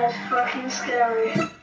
That's fucking scary.